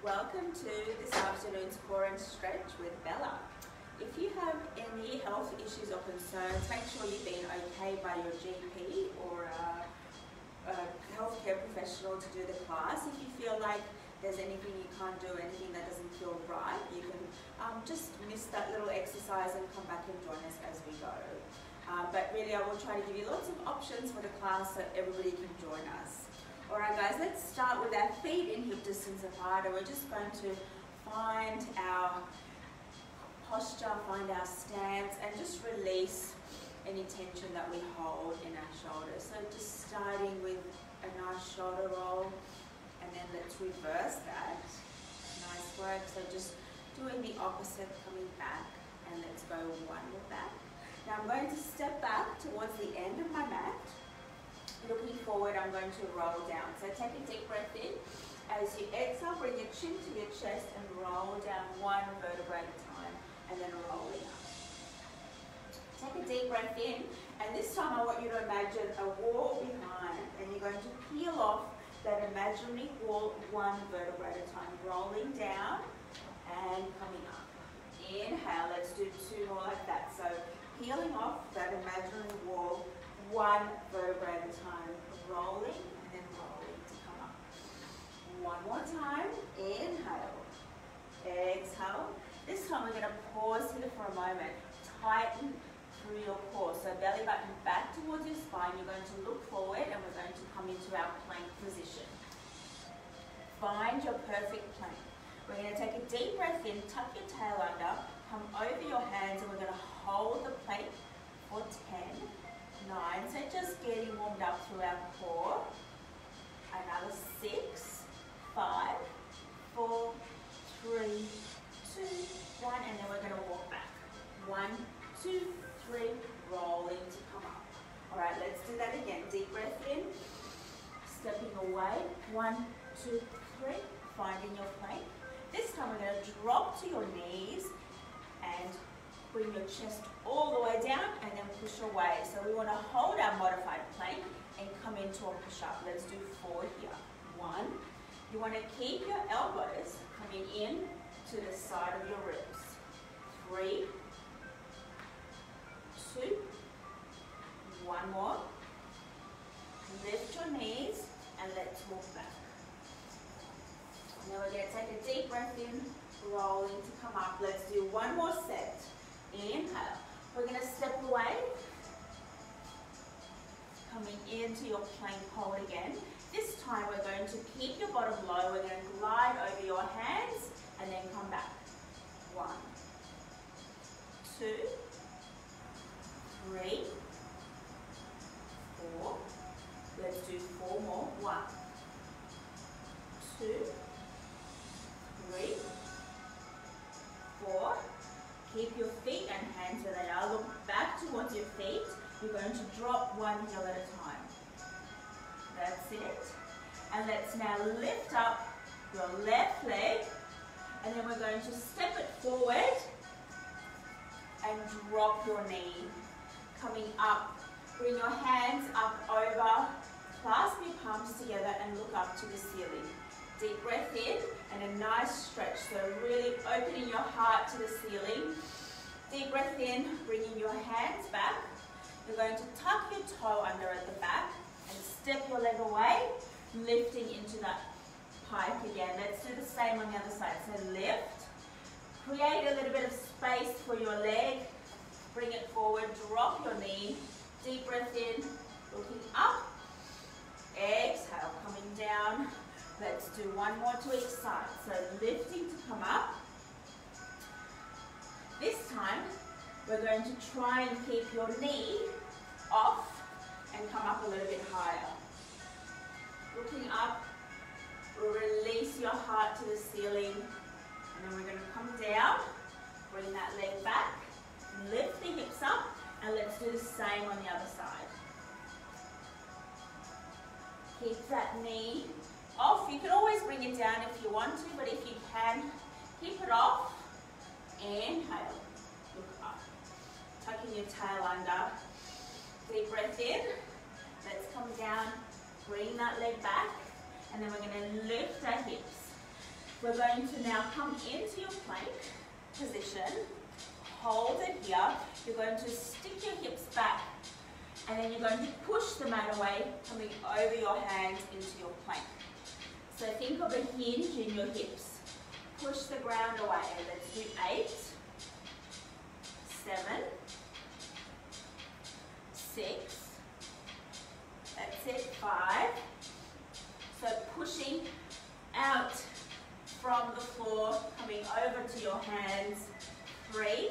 Welcome to this afternoon's core and stretch with Bella. If you have any health issues or concerns, make sure you've been okay by your GP or a, a healthcare professional to do the class. If you feel like there's anything you can't do, anything that doesn't feel right, you can um, just miss that little exercise and come back and join us as we go. Um, but really I will try to give you lots of options for the class so everybody can join us. Alright guys, let's start with our feet in hip distance apart and we're just going to find our posture, find our stance and just release any tension that we hold in our shoulders. So just starting with a nice shoulder roll and then let's reverse that. Nice work. So just doing the opposite, coming back, and let's go one with that. Now I'm going to step back towards the end of my mat. Looking forward, I'm going to roll down. So take a deep breath in. As you exhale, bring your chin to your chest and roll down one vertebrae at a time, and then rolling up. Take a deep breath in, and this time I want you to imagine a wall behind, and you're going to peel off that imaginary wall one vertebrae at a time, rolling down and coming up. Inhale, let's do two more like that. So peeling off that imaginary wall one vertebrae at a time, rolling and then rolling to come up. One more time, inhale, exhale. This time we're going to pause here for a moment. Tighten through your core. So belly button back towards your spine. You're going to look forward and we're going to come into our plank position. Find your perfect plank. We're going to take a deep breath in, tuck your tail under, come over your hands and we're going to hold the plank for 10, 9. So just getting warmed up through our core. Another 6, 5, 4, 3, 2, 1. And then we're going to walk back. One, two, three, rolling to come up. All right, let's do that again. Deep breath in, stepping away. One, two, three, finding your plank. This time we're going to drop to your knees and bring your chest all the way down and then push away. So we want to hold our modified plank and come into a push-up. Let's do four here. One, you want to keep your elbows coming in to the side of your ribs. Three. Two. One more. Lift your knees and let's walk back. Now we're going to take a deep breath in, rolling to come up. Let's do one more set. Inhale. We're going to step away, coming into your plank hold again. This time we're going to keep your bottom low. We're going to glide over your hands and then come back. One, two, three, four. Let's do four more. One, two, three, four. Keep your feet and hands where they are. Look back towards your feet. You're going to drop one heel at a time. That's it. And let's now lift up your left leg. And then we're going to step it forward and drop your knee coming up. Bring your hands up over, clasp your palms together and look up to the ceiling. Deep breath in and a nice stretch. So really opening your heart to the ceiling. Deep breath in, bringing your hands back. You're going to tuck your toe under at the back and step your leg away, lifting into that pike again. Let's do the same on the other side. So lift, create a little bit of space for your leg, Bring it forward, drop your knee. Deep breath in, looking up. Exhale, coming. Do one more to each side. So lifting to come up. This time, we're going to try and keep your knee off and come up a little bit higher. Looking up, release your heart to the ceiling. And then we're going to come down, bring that leg back. Lift the hips up and let's do the same on the other side. Keep that knee off. You can always bring it down if you want to, but if you can, keep it off. Inhale, look up. Tucking your tail under. Deep breath in. Let's come down, bring that leg back, and then we're going to lift our hips. We're going to now come into your plank position, hold it here. You're going to stick your hips back and then you're going to push the mat away, coming over your hands into your plank. So think of a hinge in your hips. Push the ground away. Let's do eight, seven, six, that's it, five. So pushing out from the floor, coming over to your hands, three,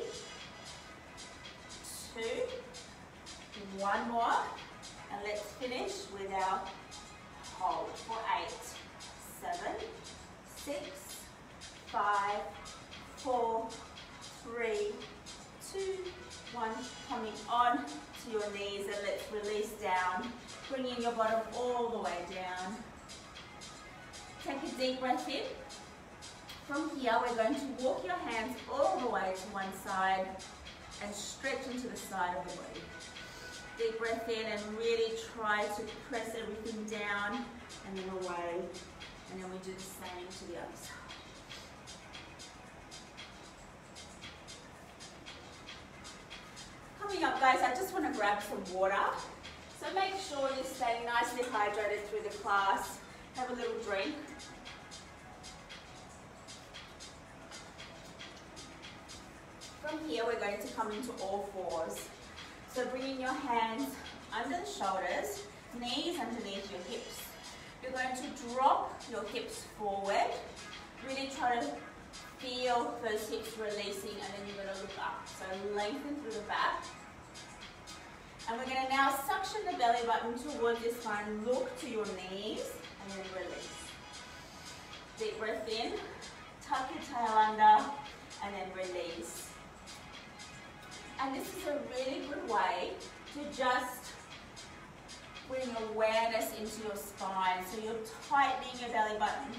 two, one more, and let's finish with our hold for eight, seven, six, five, four, three, two, one. Coming on to your knees and let's release down, bringing your bottom all the way down. Take a deep breath in. From here, we're going to walk your hands all the way to one side and stretch into the side of the body. Deep breath in and really try to press everything down and then away. And then we do the same to the other side. Coming up guys, I just want to grab some water. So make sure you're staying nicely hydrated through the class. Have a little drink. From here, we're going to come into all fours. So bringing your hands under the shoulders, knees underneath your hips. You're going to drop your hips forward. Really try to feel those hips releasing and then you're going to look up. So lengthen through the back. And we're going to now suction the belly button towards your spine. Look to your knees and then release. Deep breath in. Tuck your tail under and then release. And this is a really good way to just bring awareness into your spine. So you're tightening your belly button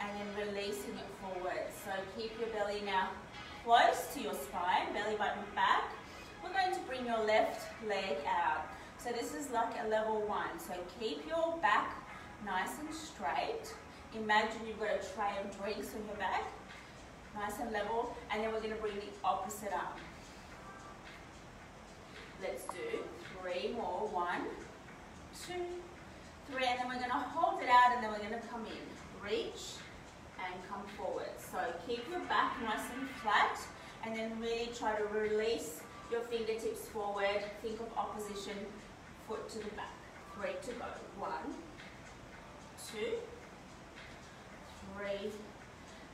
and then releasing it forward. So keep your belly now close to your spine, belly button back. We're going to bring your left leg out. So this is like a level one. So keep your back nice and straight. Imagine you've got a tray of drinks on your back, nice and level, and then we're going to bring the opposite up. Let's do three more. One, two, three, and then we're going to hold it out and then we're going to come in. Reach and come forward. So keep your back nice and flat and then really try to release your fingertips forward. Think of opposition, foot to the back. Three to go. One, two, three.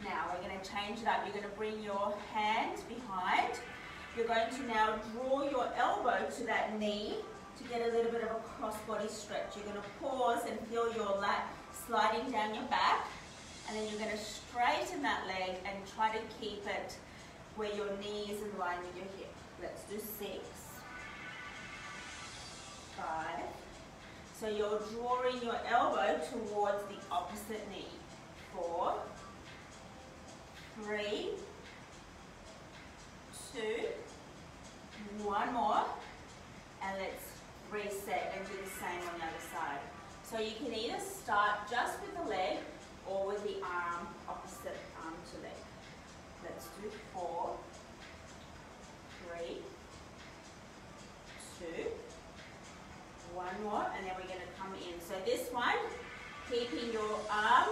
Now we're going to change it up. You're going to bring your hand behind you're going to now draw your elbow to that knee to get a little bit of a cross-body stretch. You're going to pause and feel your lat sliding down your back. And then you're going to straighten that leg and try to keep it where your knee is in line with your hip. Let's do six, five. So you're drawing your elbow towards the opposite knee. Four, three, two, one more, and let's reset and do the same on the other side. So you can either start just with the leg or with the arm, opposite arm to leg. Let's do four, three, two, one more, and then we're going to come in. So this one, keeping your arm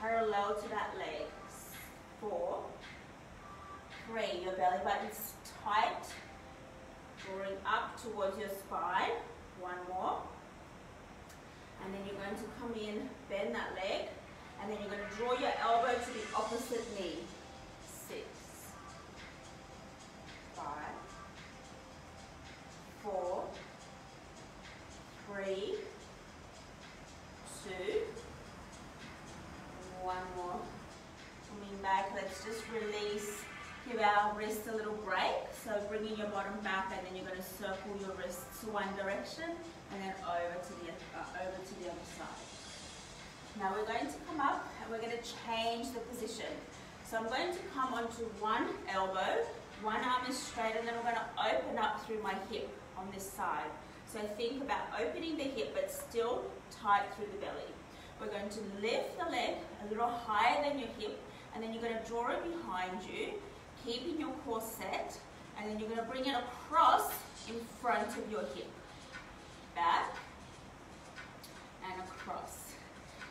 parallel to that leg. Four, three, your belly button's tight, drawing up towards your spine. One more. And then you're going to come in, bend that leg, and then you're going to draw your elbow to the opposite knee. Six, five, four, three, two, one more. Coming back, let's just release Give our wrist a little break. So bringing your bottom back and then you're going to circle your wrists to one direction and then over to the, uh, over to the other side. Now we're going to come up and we're going to change the position. So I'm going to come onto one elbow, one arm is straight and then I'm going to open up through my hip on this side. So think about opening the hip but still tight through the belly. we're going to lift the leg a little higher than your hip, and then you're going to draw it behind you, keeping your core set, and then you're going to bring it across in front of your hip. Back, and across.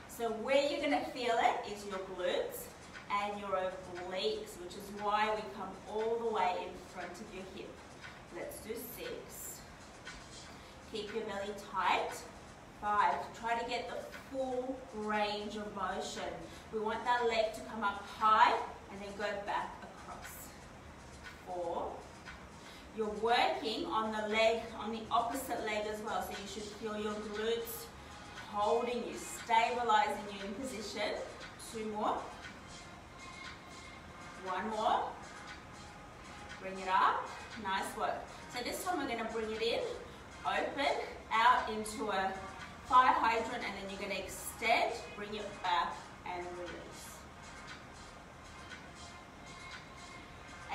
So where you're going to feel it is your glutes and your obliques, which is why we come all the way in front of your hip. Let's do six. Keep your belly tight. Five, try to get the full range of motion. We want that leg to come up high and then go back. Four. You're working on the leg, on the opposite leg as well, so you should feel your glutes holding you, stabilizing you in position. Two more. One more. Bring it up. Nice work. So this time we're going to bring it in, open, out into a fire hydrant, and then you're going to extend, bring it back, and release.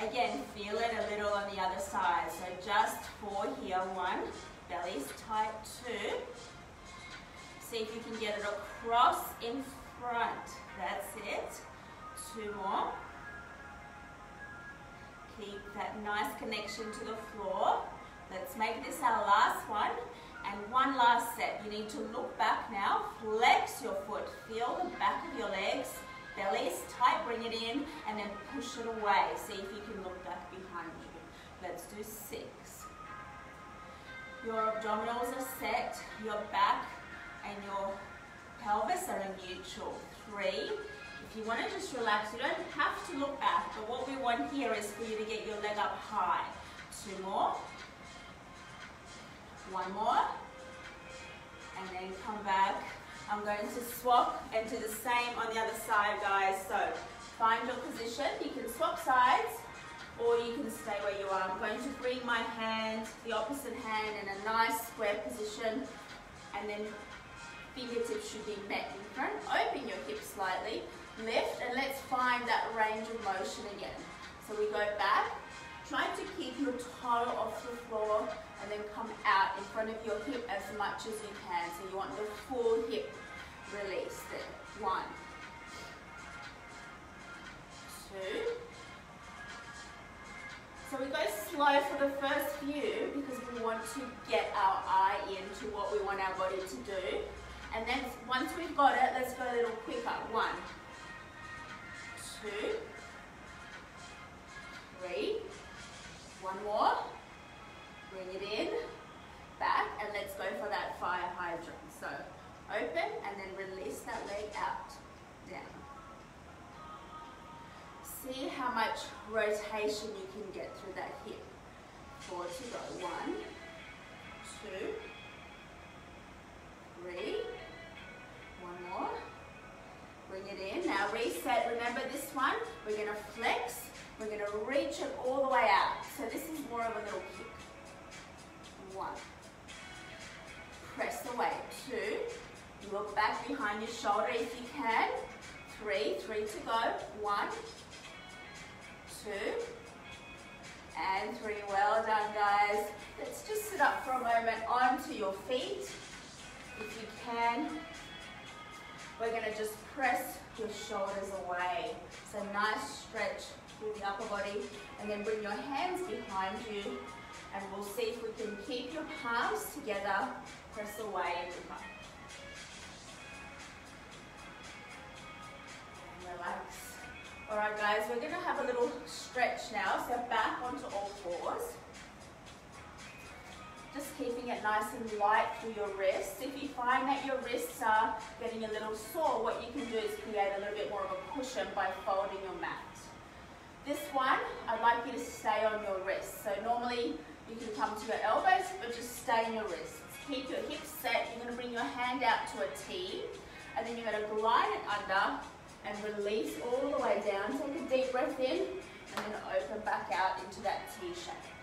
Again, feel it a little on the other side. So just four here, one, belly's tight, two. See if you can get it across in front. That's it. Two more. Keep that nice connection to the floor. Let's make this our last one. And one last set. You need to look back now. Flex your foot. Feel the back of your legs. Belly is tight. Bring it in. And then push it away. See if you can look back behind you. Let's do six. Your abdominals are set. Your back and your pelvis are in neutral. Three. If you want to just relax, you don't have to look back, but what we want here is for you to get your leg up high. Two more. One more. And then come back. I'm going to swap and do the same on the other side, guys. So find your position. You can swap sides or you can stay where you are. I'm going to bring my hand, the opposite hand, in a nice square position and then fingertips should be met in front. Open your hips slightly, lift, and let's find that range of motion again. So we go back, try to keep your toe off the floor and then come out in front of your hip as much as you can. So you want the full hip release there. One, two. So we go slow for the first few because we want to get our eye into what we want our body to do. And then once we've got it, let's go a little quicker. One, rotation you can get through that hip. Four to go. One, two, three. One more. Bring it in. Now reset. Remember this one? We're going to flex. We're going to reach it all the way out. So this is more of a little kick. One. Press away. Two. Look back behind your shoulder if you can. Three. Three to go. Onto your feet. If you can, we're going to just press your shoulders away. So nice stretch through the upper body and then bring your hands behind you and we'll see if we can keep your palms together, press away and up. Relax. Alright guys, we're going to have a little stretch now, so back onto all fours keeping it nice and light through your wrists. If you find that your wrists are getting a little sore, what you can do is create a little bit more of a cushion by folding your mat. This one, I'd like you to stay on your wrists. So normally you can come to your elbows, but just stay in your wrists. Keep your hips set. You're going to bring your hand out to a T, and then you're going to glide it under and release all the way down. Take a deep breath in, and then open back out into that T shape.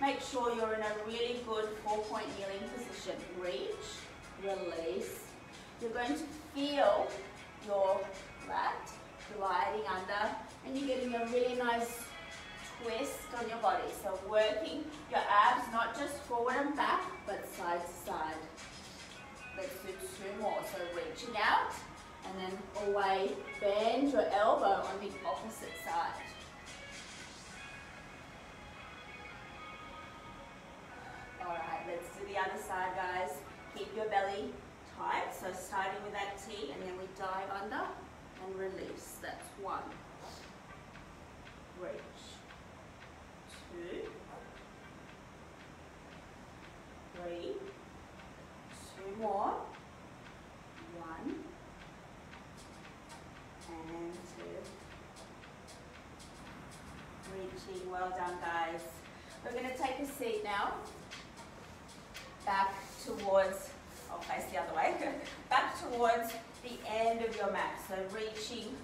Make sure you're in a really good four-point kneeling position. Reach, release. You're going to feel your lat gliding under and you're getting a really nice twist on your body. So working your abs, not just forward and back, but side to side. Let's do two more. So reaching out and then away, bend your elbow on the opposite side. Alright, let's do the other side guys. Keep your belly tight, so starting with that T and then we dive under and release. That's one. Reach. Two. Three. Two more. One. And two. Reaching. Well done, guys. We're going to take a seat now. Back towards, oh, I'll face the other way, back towards the end of your mat. So reaching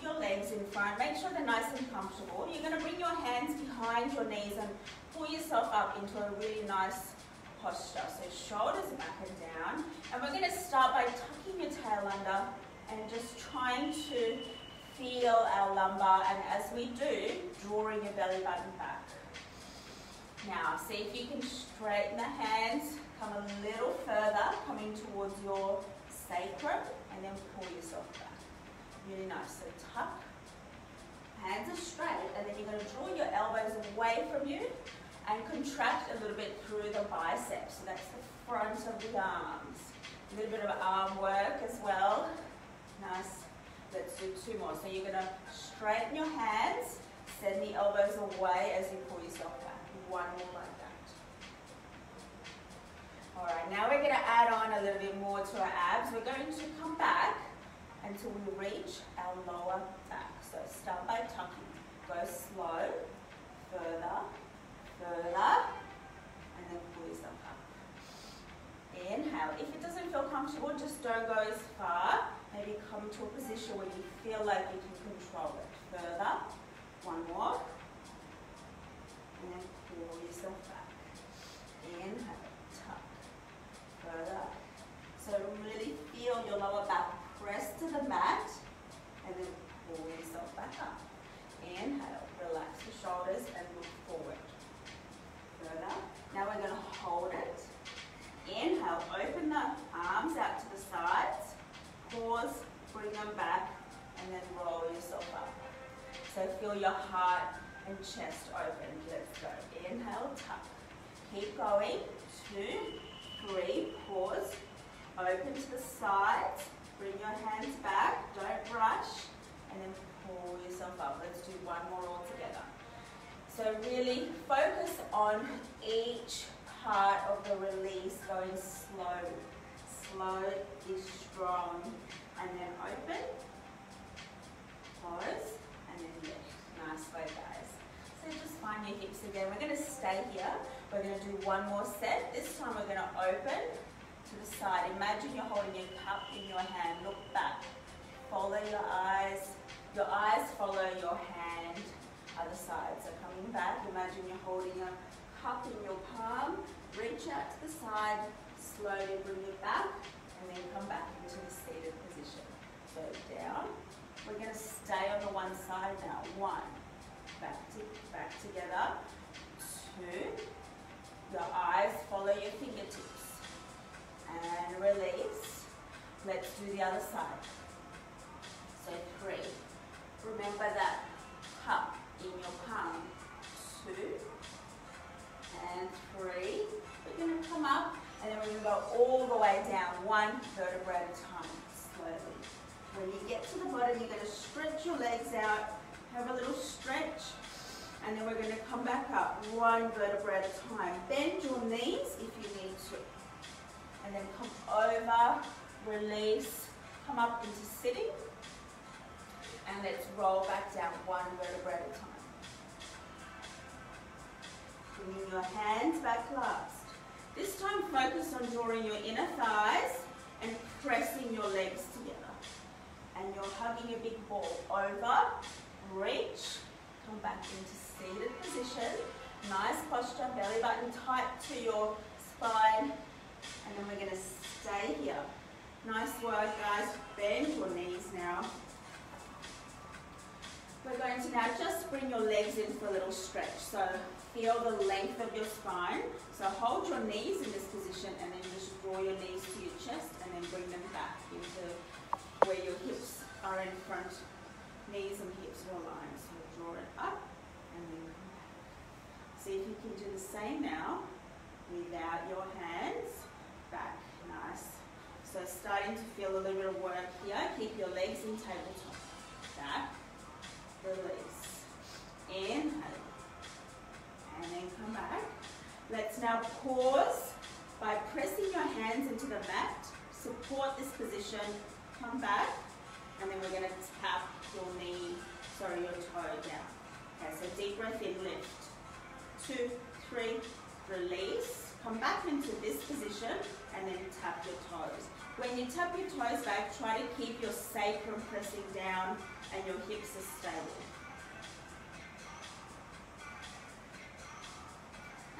your legs in front. Make sure they're nice and comfortable. You're going to bring your hands behind your knees and pull yourself up into a really nice posture. So shoulders back and down. And we're going to start by tucking your tail under and just trying to feel our lumbar. And as we do, drawing your belly button back. Now, see if you can straighten the hands, come a little further, coming towards your sacrum, and then pull yourself back. Really nice. So tuck, hands are straight, and then you're going to draw your elbows away from you and contract a little bit through the biceps. So that's the front of the arms. A little bit of arm work as well. Nice. Let's do two more. So you're going to straighten your hands, send the elbows away as you pull yourself one more like that. All right, now we're going to add on a little bit more to our abs. We're going to come back until we reach our lower back. So start by tucking. Go slow, further, further, and then pull yourself up. Inhale. If it doesn't feel comfortable, just don't go as far. Maybe come to a position where you feel like you can control it. Further. One more. And then pull yourself back. Inhale, tuck, further. So really feel your lower back press to the mat and then pull yourself back up. Inhale, relax the shoulders and look forward. Further. Now we're going to hold it. Inhale, open the arms out to the sides. Pause, bring them back, and then roll yourself up. So feel your heart and chest open. Let's go. Inhale, tuck. Keep going. Two, three, pause. Open to the sides. Bring your hands back. Don't rush. And then pull yourself up. Let's do one more all together. So really focus on each part of the release going slow. Slow is strong. And then open. Pause. And then lift. Nice way, guys. So just find your hips again. We're going to stay here. We're going to do one more set. This time we're going to open to the side. Imagine you're holding a cup in your hand. Look back. Follow your eyes. Your eyes follow your hand. Other side. So coming back, imagine you're holding a cup in your palm. Reach out to the side. Slowly bring it back. Together. Two, your eyes follow your fingertips. And release. Let's do the other side. So three. Remember that cup in your palm. Two, and three. We're going to come up, and then we're going to go all the way down, one vertebra at a time, slowly. When you get to the bottom, you're going to stretch your legs out, have a little stretch, and then we're going to come back up one vertebra at a time. Bend your knees if you need to. And then come over, release, come up into sitting. And let's roll back down one vertebra at a time. Bringing your hands back last. This time focus on drawing your inner thighs and pressing your legs together. And you're hugging a big ball over, reach, come back into seated position. Nice posture, belly button tight to your spine. And then we're going to stay here. Nice work, guys. Bend your knees now. We're going to now just bring your legs in for a little stretch. So feel the length of your spine. So hold your knees in this position and then just draw your knees to your chest and then bring them back into where your hips are in front, knees and hips are aligned. So draw it up and back. See if you can do the same now without your hands. Back, nice. So starting to feel a little bit of work here. Keep your legs in tabletop. Back, release. Inhale. And then come back. Let's now pause by pressing your hands into the mat. Support this position. Come back. And then we're going to tap your knee, sorry, your toe down. So deep breath in, lift. Two, three, release. Come back into this position and then tap your toes. When you tap your toes back, try to keep your sacrum pressing down and your hips are stable.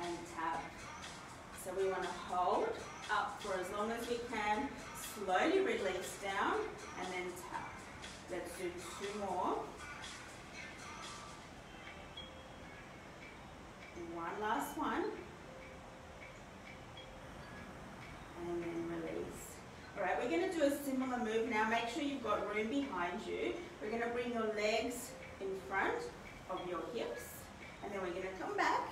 And tap. So we want to hold up for as long as we can, slowly release down and then tap. Let's do two more. One last one. And then release. All right, we're going to do a similar move now. Make sure you've got room behind you. We're going to bring your legs in front of your hips. And then we're going to come back.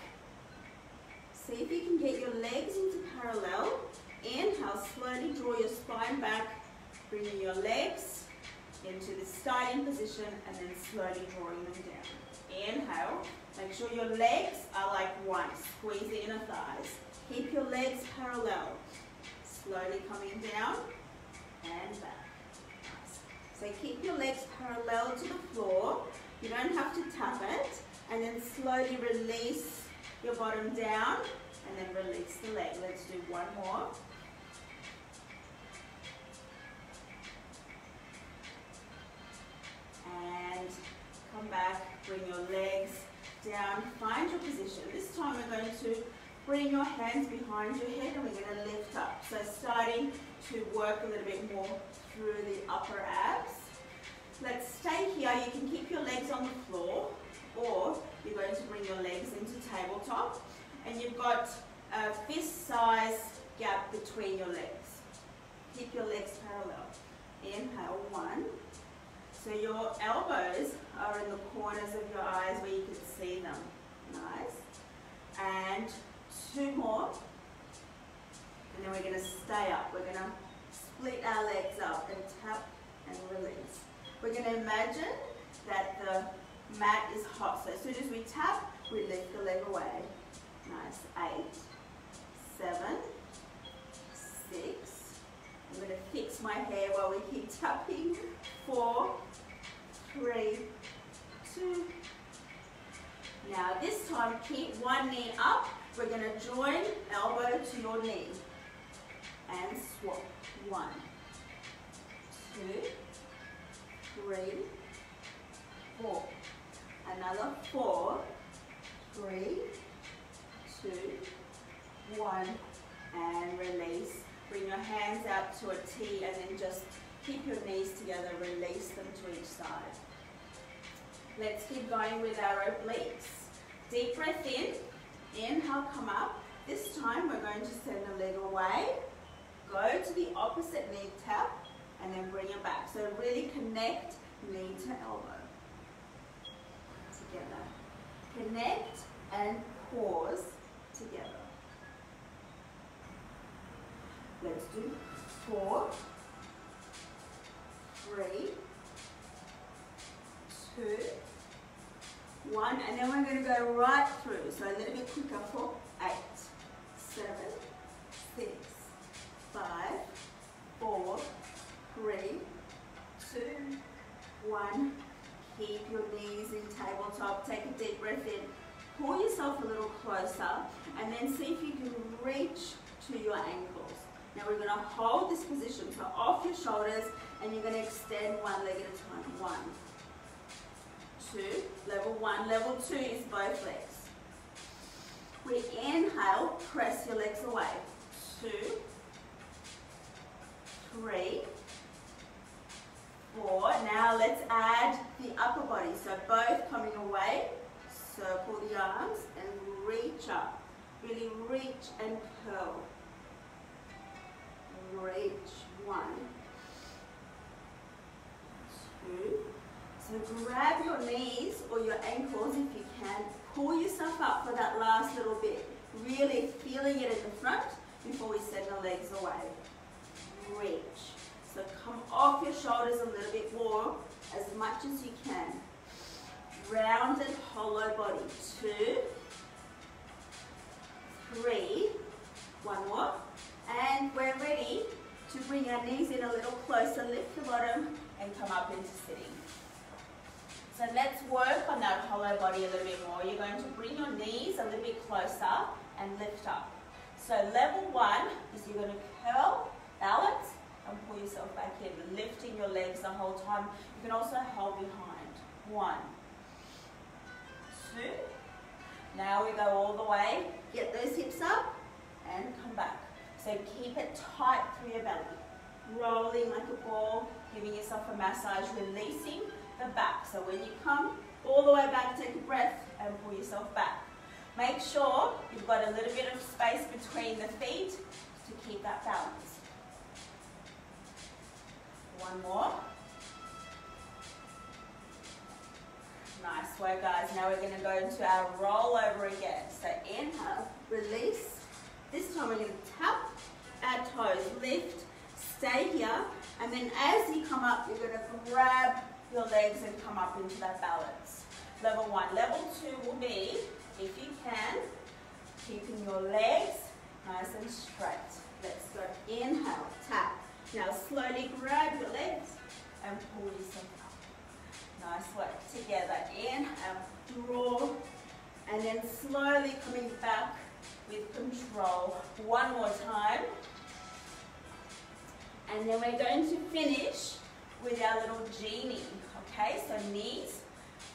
See if you can get your legs into parallel. Inhale, slowly draw your spine back. Bringing your legs into the starting position and then slowly drawing them down. Inhale. Make sure your legs are like one. Squeeze the inner thighs. Keep your legs parallel. Slowly coming down and back. So keep your legs parallel to the floor. You don't have to tap it. And then slowly release your bottom down and then release the leg. Let's do one more. And come back, bring your legs down, find your position. This time we're going to bring your hands behind your head and we're going to lift up. So starting to work a little bit more through the upper abs. Let's stay here. You can keep your legs on the floor or you're going to bring your legs into tabletop and you've got a fist size gap between your legs. Keep your legs parallel. Inhale, one. So your elbows are in the corners of your eyes where you can see them. Nice. And two more. And then we're going to stay up. We're going to split our legs up and tap and release. We're going to imagine that the mat is hot. So as soon as we tap, we lift the leg away. Nice. Eight, seven. I'm going to fix my hair while we keep tapping. Four, three, two. Now this time, keep one knee up. We're going to join elbow to your knee and swap. One, two, three, four. Another four, three, two, one, and release. Bring your hands out to a T and then just keep your knees together, release them to each side. Let's keep going with our obliques. Deep breath in, inhale, come up. This time we're going to send the leg away Go to the opposite knee tap and then bring it back. So really connect knee to elbow. Together. Connect and pause together. Let's do four, three, two, one, and then we're going to go right through. So a little bit quicker for eight, seven, six, five, four, three, two, one. Keep your knees in tabletop. Take a deep breath in. Pull yourself a little closer and then see if you can reach to your ankles. Now we're going to hold this position, so off your shoulders, and you're going to extend one leg at a time. One, two, level one. Level two is both legs. We inhale, press your legs away. Two, three, four. Now let's add the upper body. So both coming away, circle the arms and reach up. Really reach and curl. Reach, one, two, So grab your knees or your ankles if you can. Pull yourself up for that last little bit. Really feeling it in the front before we send the legs away. Reach. So come off your shoulders a little bit more, as much as you can. Rounded hollow body. Two, three, one more. And we're ready to bring our knees in a little closer. Lift the bottom and come up into sitting. So let's work on that hollow body a little bit more. You're going to bring your knees a little bit closer and lift up. So level one is you're going to curl, balance, and pull yourself back in, lifting your legs the whole time. You can also hold behind. One, two. Now we go all the way. Get those hips up and come back. So keep it tight through your belly. Rolling like a ball, giving yourself a massage, releasing the back. So when you come all the way back, take a breath and pull yourself back. Make sure you've got a little bit of space between the feet to keep that balance. One more. Nice work, guys. Now we're going to go into our rollover again. So inhale, release. This time we're going to tap our toes, lift, stay here, and then as you come up, you're going to grab your legs and come up into that balance. Level one. Level two will be, if you can, keeping your legs nice and straight. Let's go. Inhale, tap. Now slowly grab your legs and pull yourself up. Nice work. Together. Inhale, draw. And then slowly coming back with control. One more time. And then we're going to finish with our little genie. Okay, so knees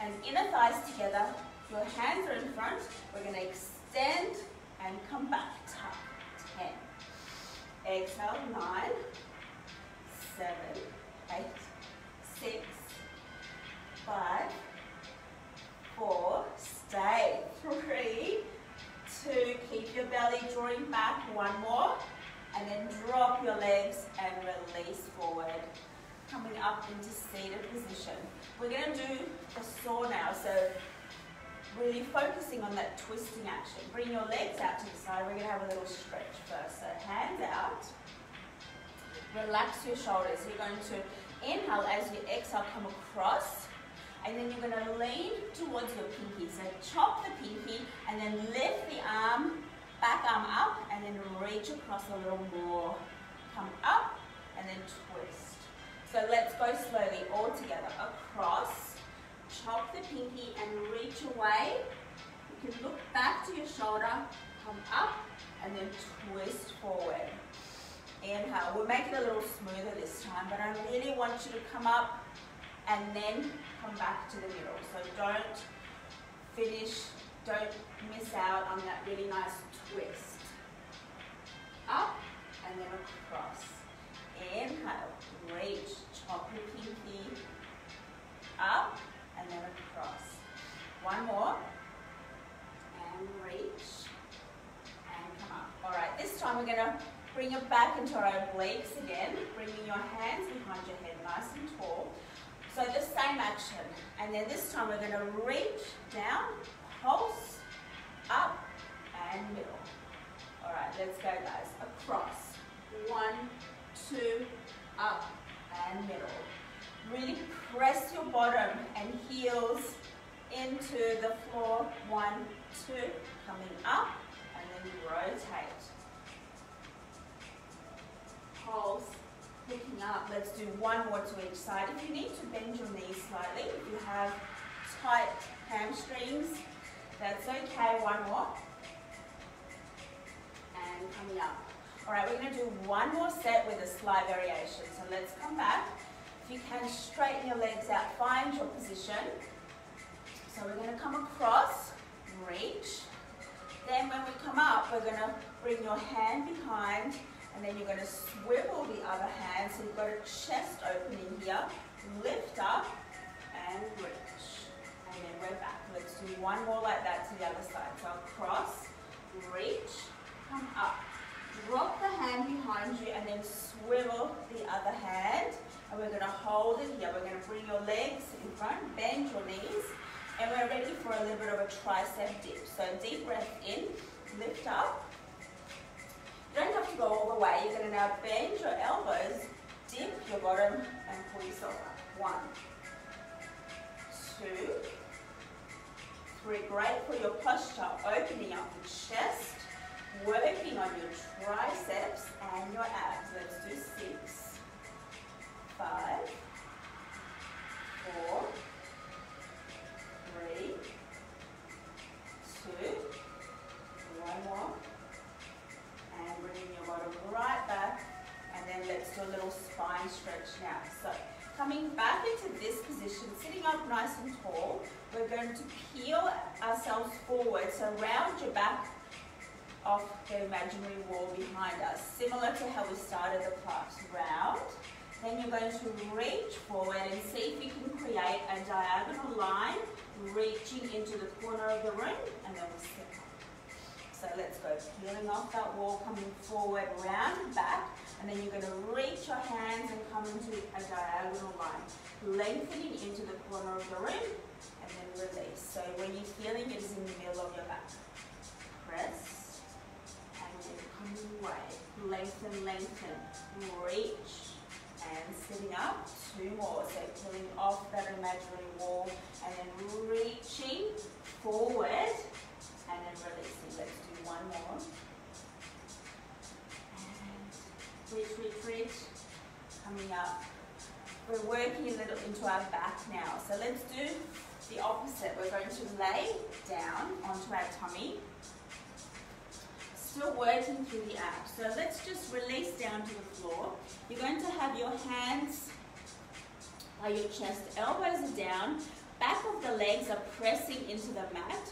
and inner thighs together. Your hands are in front. We're going to extend and come back. Tuck. Ten. Exhale. Nine, seven, eight, six, five, four. Stay. Three, two. Keep your belly drawing back. One more. And then drop your legs and release forward coming up into seated position. We're going to do a saw now, so really focusing on that twisting action. Bring your legs out to the side. We're going to have a little stretch first. So hands out. Relax your shoulders. You're going to inhale as you exhale, come across. And then you're going to lean towards your pinky. So chop the pinky and then lift the arm, back arm up, and then reach across a little more. Come up and then twist. So let's go slowly all together. Across, chop the pinky and reach away. You can look back to your shoulder, come up, and then twist forward. Inhale. We'll make it a little smoother this time, but I really want you to come up and then come back to the middle. So don't finish, don't miss out on that really nice twist. Up and then across. Inhale, reach, chop your pinky up and then across. One more. And reach and come up. All right, this time we're going to bring it back into our obliques again, bringing your hands behind your head nice and tall. So the same action. And then this time we're going to reach down, pulse, up, and middle. All right, let's go guys. Across. One, two, up and middle. Really press your bottom and heels into the floor. One, two, coming up, and then rotate. Up. Let's do one more to each side. If you need to bend your knees slightly, if you have tight hamstrings, that's okay. One more. And coming up. All right, we're going to do one more set with a slight variation. So let's come back. If you can, straighten your legs out, find your position. So we're going to come across, reach. Then when we come up, we're going to bring your hand behind, and then you're going to swivel the other hand. So you've got a chest opening here. Lift up and reach. And then we're back. Let's do one more like that to the other side. So across, reach, come up drop the hand behind you and then swivel the other hand. And we're going to hold it here. We're going to bring your legs in front, bend your knees, and we're ready for a little bit of a tricep dip. So deep breath in, lift up. Don't have to go all the way. You're going to now bend your elbows, dip your bottom, and pull yourself up. One, two, three. Great for your posture, opening up the chest, working on your triceps and your abs. Let's do six, five, four, three, two, one more, and bringing your bottom right back, and then let's do a little spine stretch now. So coming back into this position, sitting up nice and tall, we're going to peel ourselves forward, so round your back off the imaginary wall behind us, similar to how we started the class. Round, then you're going to reach forward and see if you can create a diagonal line reaching into the corner of the room and then we sit up. So let's go peeling off that wall, coming forward, round and back, and then you're going to reach your hands and come into a diagonal line, lengthening into the corner of the room and then release. So when you're feeling it is in the middle of your back. Press and then come away. Lengthen, lengthen, reach and sitting up. Two more. So pulling off that imaginary wall and then reaching forward and then releasing. Let's do one more. Reach, reach, reach. Coming up. We're working a little into our back now. So let's do the opposite. We're going to lay down onto our tummy still working through the abs. So let's just release down to the floor. You're going to have your hands by your chest, elbows are down, back of the legs are pressing into the mat.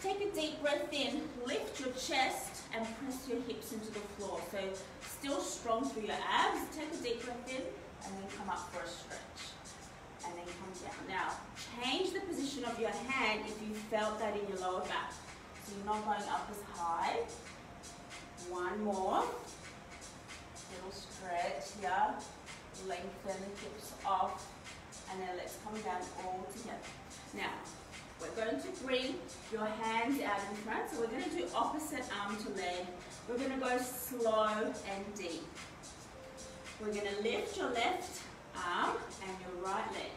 Take a deep breath in, lift your chest and press your hips into the floor. So still strong through your abs. Take a deep breath in and then come up for a stretch. And then come down. Now, change the position of your hand if you felt that in your lower back. So you're not going up as high. One more. Little stretch here. Lengthen the hips off. And then let's come down all together. Now, we're going to bring your hands out in front. So we're going to do opposite arm to leg. We're going to go slow and deep. We're going to lift your left arm and your right leg.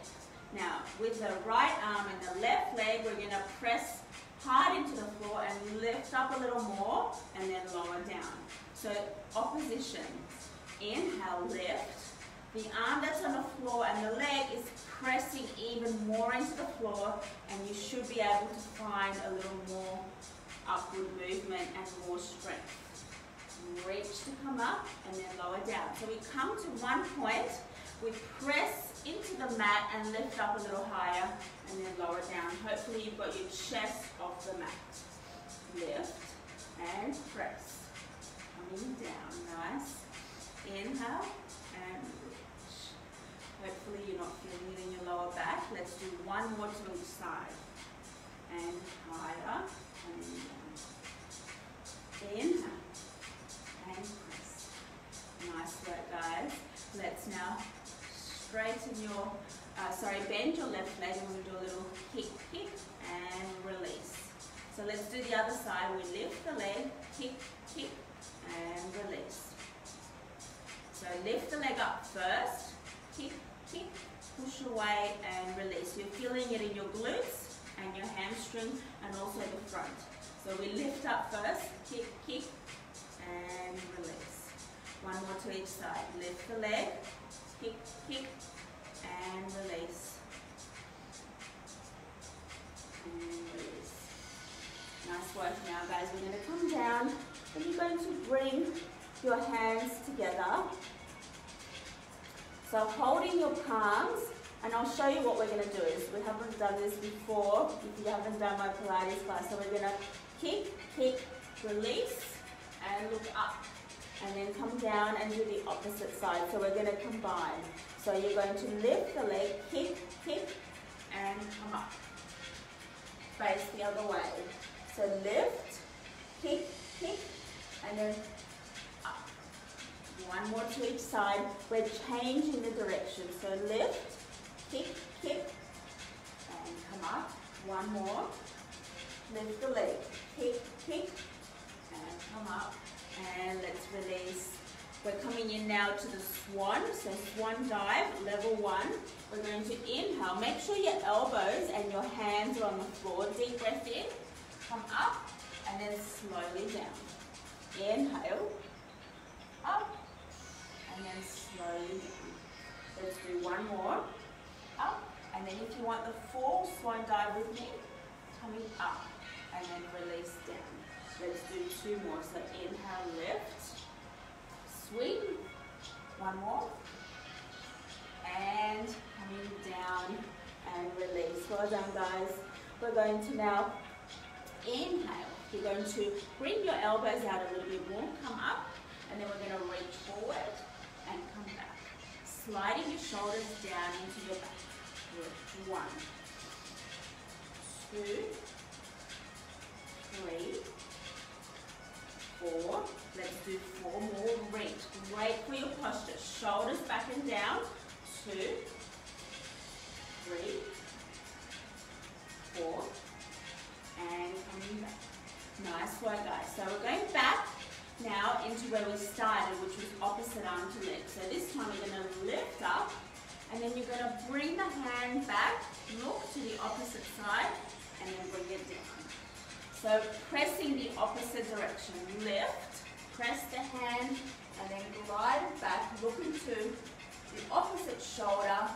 Now, with the right arm and the left leg, we're going to press hard into the floor and lift up a little more and then lower down. So opposition. Inhale, lift. The arm that's on the floor and the leg is pressing even more into the floor and you should be able to find a little more upward movement and more strength. Reach to come up and then lower down. So we come to one point, we press into the mat and lift up a little higher and then lower down. Hopefully you've got your chest off the mat. Lift and press. Coming down, nice. Inhale. Hopefully you're not feeling it in your lower back. Let's do one more to each side. And higher and down. Inhale and press. Nice work guys. Let's now straighten your, uh, sorry, bend your left leg and we'll do a little kick, kick and release. So let's do the other side. We lift the leg, kick, kick and release. So lift the leg up first, kick, push away and release. You're feeling it in your glutes and your hamstring and also the front. So we lift up first, kick, kick and release. One more to each side. Lift the leg, kick, kick, and release. And release. Nice work now, guys. We're going to come down, and you're going to bring your hands together. So holding your palms, and I'll show you what we're going to do is, we haven't done this before, if you haven't done my Pilates class, so we're going to kick, kick, release, and look up and then come down and do the opposite side. So we're going to combine. So you're going to lift the leg, kick, kick, and come up. Face the other way. So lift, kick, kick, and then. One more to each side. We're changing the direction. So lift, kick, kick, and come up. One more. Lift the leg, kick, kick, and come up. And let's release. We're coming in now to the swan. So swan dive, level one. We're going to inhale. Make sure your elbows and your hands are on the floor. Deep breath in. Come up and then slowly down. Inhale. Up slowly. Let's do one more. Up and then if you want the full swan dive with me, coming up and then release down. Let's do two more. So inhale, lift, swing. One more. And coming down and release. Well done, guys. We're going to now inhale. You're going to bring your elbows out a little bit more. Come up. And then we're going to reach forward and come back. Sliding your shoulders down into your back. Good. One, two, three, four. Let's do four more. Reach. Great for your posture. Shoulders back and down. Two, three, four, and coming back. Nice work, guys. So we're going back now into where we started, which was opposite arm to leg. So this time we're going to lift up, and then you're going to bring the hand back, look to the opposite side, and then bring it down. So pressing the opposite direction. Lift, press the hand, and then glide back, look into the opposite shoulder,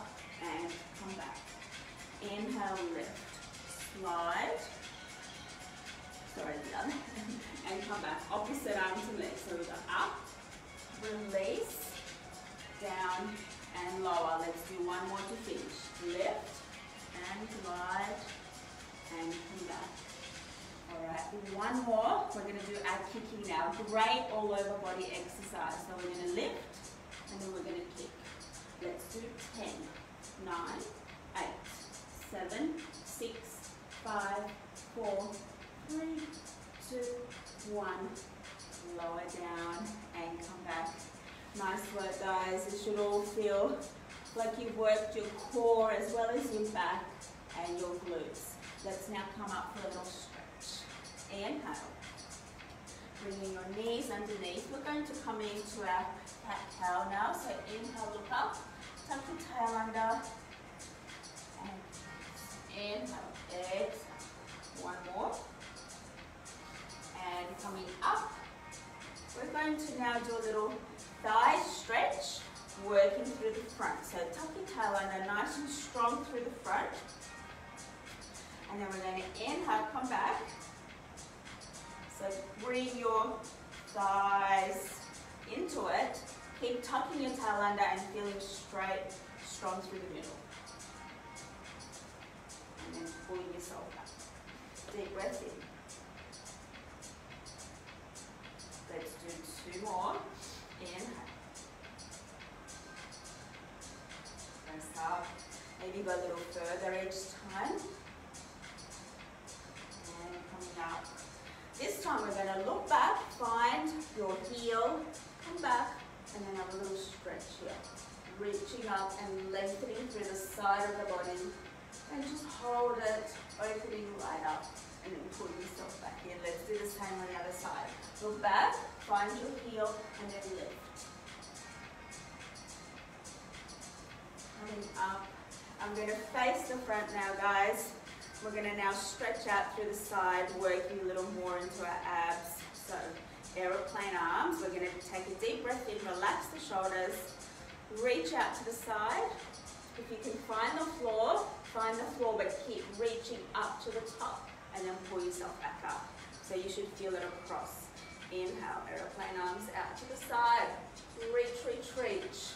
and come back. Inhale, lift, slide, and come back, opposite arm to leg. So we go up, release, down, and lower. Let's do one more to finish. Lift, and glide, and come back. All right, one more. We're going to do our kicking now. Great all over body exercise. So we're going to lift, and then we're going to kick. Let's do 10, 9, 8, 7, 6, 5, 4, 3, 2, 1. Lower down and come back. Nice work, guys. It should all feel like you've worked your core as well as your back and your glutes. Let's now come up for a little stretch. Inhale. Bringing your knees underneath. We're going to come into our cat cow now. So inhale, look up. Tuck the tail under. And inhale. Exhale. One more. And coming up. We're going to now do a little thigh stretch, working through the front. So tuck your tail under nice and strong through the front. And then we're going to inhale, come back. So bring your thighs into it. Keep tucking your tail under and feeling straight, strong through the middle. And then pulling yourself back. Deep breath in. Let's do two more. Inhale. Press up. Maybe go a little further each time. And coming up. This time we're going to look back, find your heel, come back, and then have a little stretch here. Reaching up and lengthening through the side of the body. And just hold it, opening right up, and then pull yourself back in. Let's do the same on the other side. Look back, find your heel, and then lift. Coming up. I'm going to face the front now, guys. We're going to now stretch out through the side, working a little more into our abs. So, aeroplane arms. We're going to take a deep breath in, relax the shoulders, reach out to the side. If you can find the floor, find the floor, but keep reaching up to the top and then pull yourself back up. So you should feel it across. Inhale, aeroplane arms out to the side. Reach, reach, reach.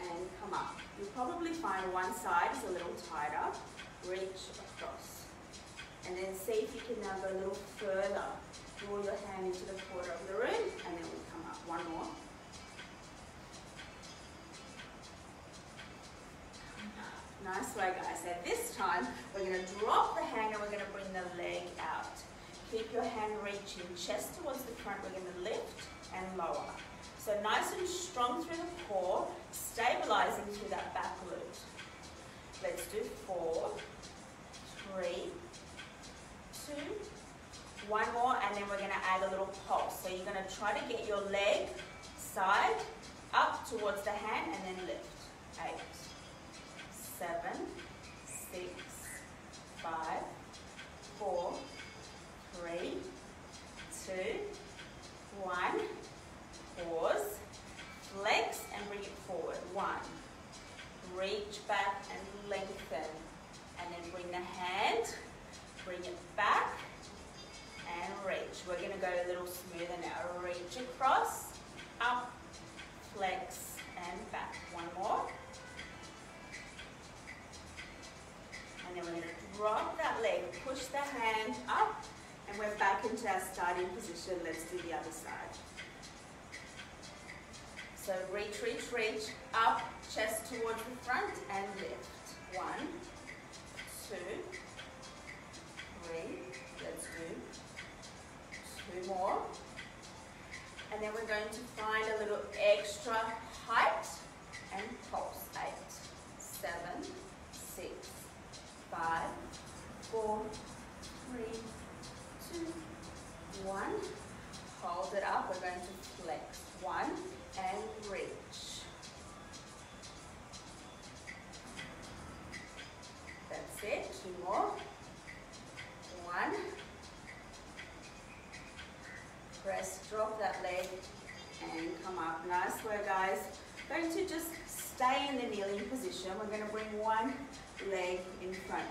And come up. You'll probably find one side is a little tighter. Reach across. And then see if you can now go a little further. Draw your hand into the corner of the room and then we come up. One more. Nice way, guys. So this time, we're going to drop the hand and we're going to bring the leg out. Keep your hand reaching chest towards the front. We're going to lift and lower. So nice and strong through the core, stabilizing through that back glute. Let's do four, three, two, one more, and then we're going to add a little pulse. So you're going to try to get your leg side up towards the hand and then lift. Eight, seven, six, five, four, three, two, one. Pause. Flex and bring it forward. One. Reach back and lengthen. And then bring the hand, bring it back and reach. We're going to go a little smoother now. Reach across, up, flex and back. One more. And then we're going to drop that leg, push the hand up, and we're back into our starting position. Let's do the other side. So reach, reach, reach, up, chest towards the front and lift. One, two, three, let's do two more. And then we're going to find a little extra height and pulse.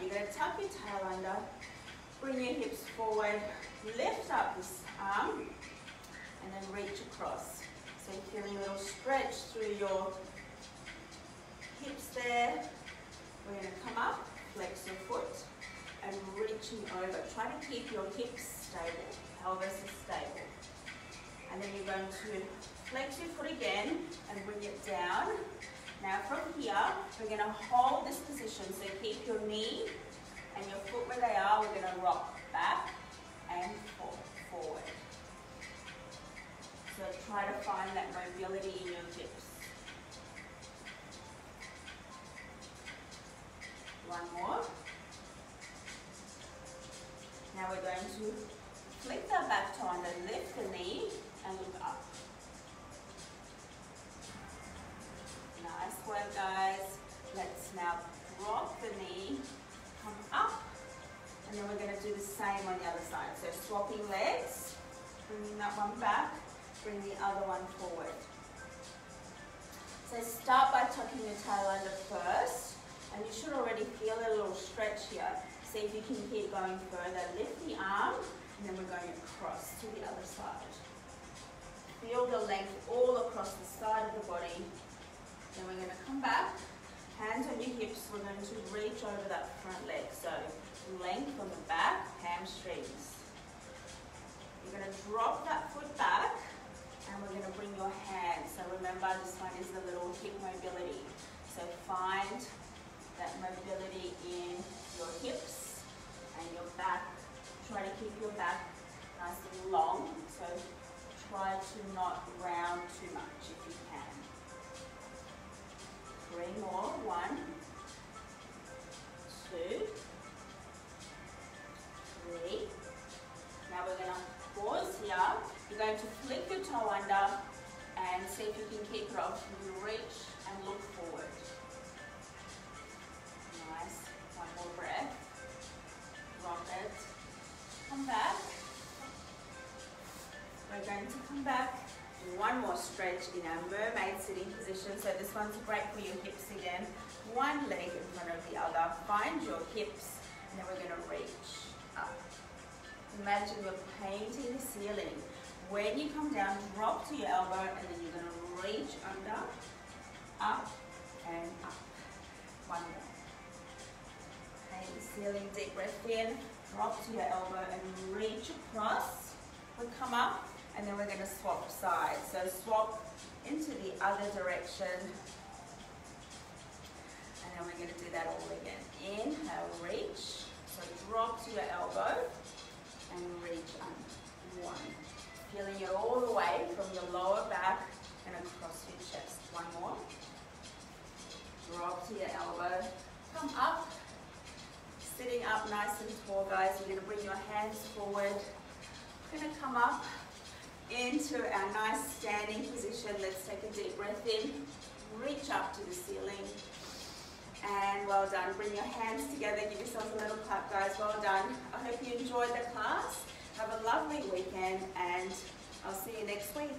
You're going to tuck your tail under, bring your hips forward, lift up this arm, and then reach across. So you're feeling a little stretch through your hips there. We're going to come up, flex your foot, and reaching over. Try to keep your hips stable, pelvis is stable. And then you're going to flex your foot again and bring it down. Now from here, we're going to hold this position. So keep your knee and your foot where they are. We're going to rock back and forward. So try to find that mobility in your hips. One more. Now we're going to flick the back toe under, lift the knee and look up. Swapping legs, bringing that one back, bring the other one forward. So start by tucking your tail under first, and you should already feel a little stretch here. See if you can keep going further. Lift the arm, and then we're going across to the other side. Feel the length all across the side of the body. Then we're going to come back, hands on your hips, we're going to reach over that front leg. So length on the back, hamstrings. You're going to drop that foot back, and we're going to bring your hands. So remember, this one is the little hip mobility. So find that mobility in your hips and your back. Try to keep your back nice and long. So try to not round too much if you can. Three more. One, two, three. Now we're going to pause here. You're going to flick your toe under and see if you can keep it off. You reach and look forward. Nice. One more breath. Rock it. Come back. We're going to come back. Do one more stretch in our mermaid sitting position. So this one's great for your hips again. One leg in front of the other. Find your hips and then we're going to reach up. Imagine you're painting the ceiling. When you come down, drop to your elbow and then you're to reach under, up and up. One more. Paint the ceiling, deep breath in, drop to your elbow and reach across. We come up and then we're going to swap sides. So swap into the other direction. And then we're going to do that all again. Inhale, reach. So drop to your elbow and reach. One. Feeling it all the way from your lower back and across your chest. One more. Drop to your elbow. Come up. Sitting up nice and tall, guys. You're going to bring your hands forward. We're going to come up into our nice standing position. Let's take a deep breath in. Reach up to the ceiling. And well done. Bring your hands together. Give yourselves a little clap, guys. Well done. I hope you enjoyed the class. Have a lovely weekend and I'll see you next week.